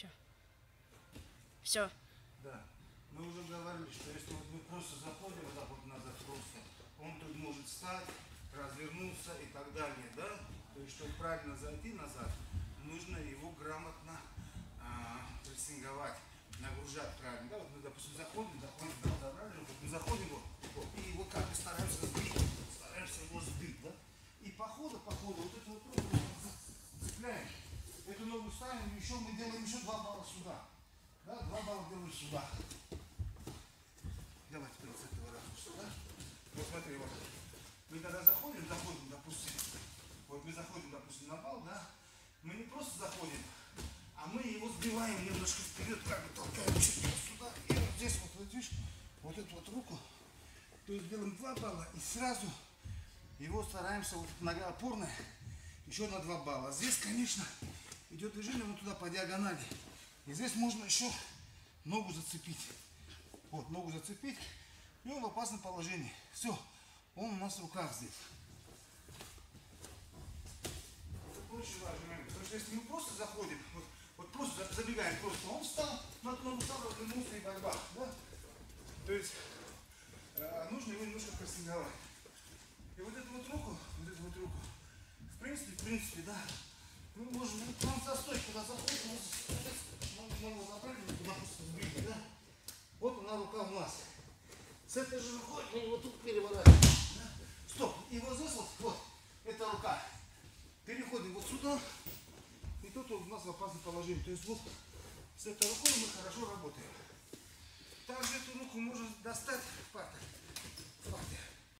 Все. Все. Да. Мы уже говорили, что если вот мы просто заходим вот так вот назад просто, он тут может встать, развернуться и так далее, да? То есть, чтобы правильно зайти назад, нужно его грамотно а, прессинговать, нагружать правильно. Да, вот мы, допустим, заходим, заходим, да, забрали, вот мы заходим, вот, вот, и его как бы стараемся сбить, стараемся его сбить, да? И по ходу, по ходу, вот эту вот руку мы цепляем, ставим, еще мы делаем еще два балла сюда. Да, два балла делаем сюда. Давай теперь с этого ракурса, да? Вот смотри, вот. Мы когда заходим, заходим, допустим, вот мы заходим, допустим, на бал, да? Мы не просто заходим, а мы его сбиваем немножко вперед, как бы толкаем чуть сюда. И вот здесь вот, вот видишь, вот эту вот руку, то есть делаем два балла и сразу его стараемся, вот нога опорная, еще на два балла. Здесь, конечно, идет движение вот туда по диагонали. И здесь можно еще ногу зацепить. Вот, ногу зацепить. И он в опасном положении. Все, он у нас в руках здесь. Очень важный момент. Потому что если мы просто заходим, вот, вот просто за- забегаем, просто он встал, одну ногу встал, развернулся и борьба. Да? То есть э, нужно его немножко прессинговать. И вот эту вот руку, вот эту вот руку, в принципе, в принципе, да, мы можем, ну, к нам за стойку, когда заходим, мы мы его забрали, мы туда просто сбили, да? Рука у нас. С этой же рукой мы его тут переворачиваем. Да? Стоп, вот здесь вот, эта рука. Переходим вот сюда, и тут у нас в опасном положении. То есть вот с этой рукой мы хорошо работаем. Также эту руку можно достать в. В партер.